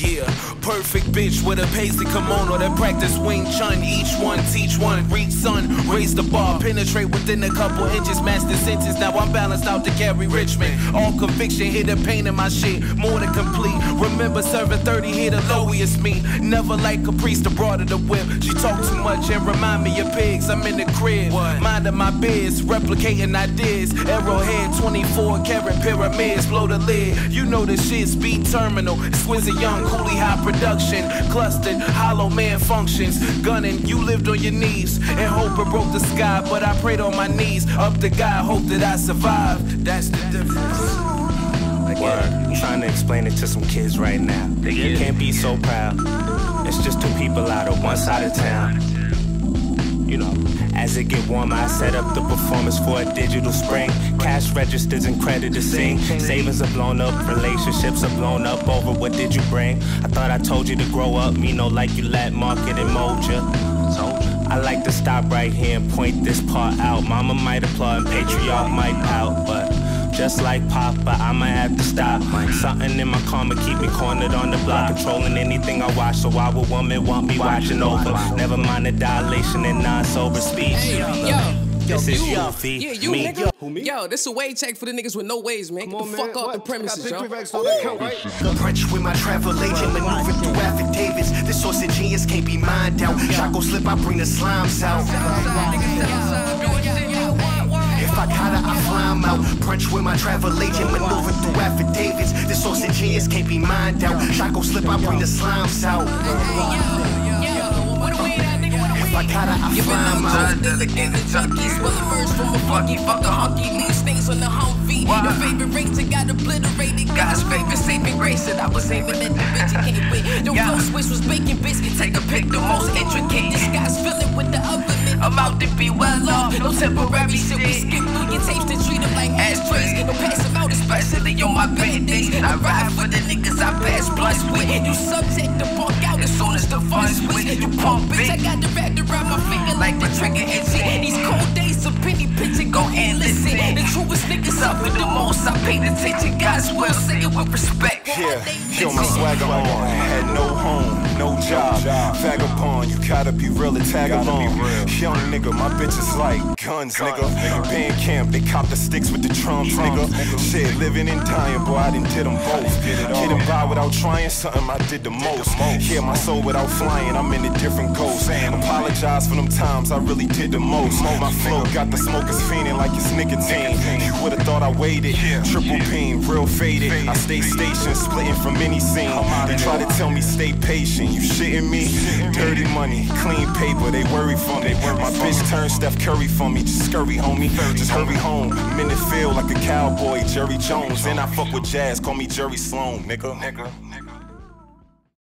Yeah, perfect bitch with a paisley kimono that practice Wing Chun. Each one teach one, reach sun, raise the bar, penetrate within a couple inches, master sentence. Now I'm balanced out to carry Richmond. All conviction, hit the pain in my shit, more than complete. Remember serving 30, hit the lowest me. Never like a priest, the broad of the whip. She talk too much and remind me of pigs. I'm in the crib, minding my biz, replicating ideas. Arrowhead 24 karat pyramids, blow the lid. You know the shit, speed terminal, exquisite young Cooley High production, clustered hollow man functions. Gunning, you lived on your knees and hope it broke the sky, but I prayed on my knees up to God, hope that I survive. That's the difference. Word. I'm trying to explain it to some kids right now. They can't be so proud. It's just two people out of one side of town. You know, as it get warm, I set up the performance for a digital spring. Cash registers and credit to sing. Savings are blown up, relationships are blown up over what did you bring? I thought I told you to grow up, me know like you let market and mold ya. I like to stop right here and point this part out. Mama might applaud and patriarch might pout, but just like Papa, I'ma have to stop. Something in my karma keep me cornered on the block, controlling anything I watch. So why would woman want me watching over? Never mind the dilation and non-sober speech. Hey, yo. This is you, you, yeah, you, me. nigga. Who, me? Yo, this a wage check for the niggas with no ways, man. Get the fuck off the premises, yo. big three racks on that account, right? French with my travel agent, maneuver through affidavits. This source of genius can't be mined out. Chaco slip, I bring the slimes out. If I gotta, I fly 'em out. French with my travel agent, maneuver through affidavits. This source of genius can't be mined out. Chaco slip, I bring the slimes out. If I gotta, I You been fly 'em out. out delegated junkies will emerge from a funky fucker hunky leave stains on the Humvee. Your favorite racer got obliterated. God's favorite saving grace that I was aiming at the bitch you can't wait. Your flow switch was bacon biscuit. Take a pick, the most intricate. This guy's filling with the oven. I'm out to be well off. No temporary shit. We skip through your tapes and treat them like ashtrays. No pass them out, especially on my bad days. I ride for the niggas I pass blunts with. You subject to bunk out as soon as the fun switch. You pump bitch. I got the wrapped paid attention. God's will say it with respect. Yeah, yo, my swagger on. Had no home, no job. Vagabond, you gotta be real to tag along. Young nigga, my bitches like guns, nigga. Band camp, they cop the sticks with the drums, nigga. Shit, living and dying, boy, I done did them both. Getting by without trying, something I did the most. Yeah, my soul without flying, I'm in a different ghost. Apologize for them times I really did the most. My flow got the smokers fiending like it's nicotine. You would've thought I waited. Triple beam, real faded. I stay stationed, splitting from any scene. They try to tell me stay patient. You shitting me? Dirty money, clean paper, they worry for me. My bitch turned Steph Curry for me. Just scurry, homie. Just hurry home. Minute feel like a cowboy, Jerry Jones. And I fuck with jazz, call me Jerry Sloan, nigga. nigga.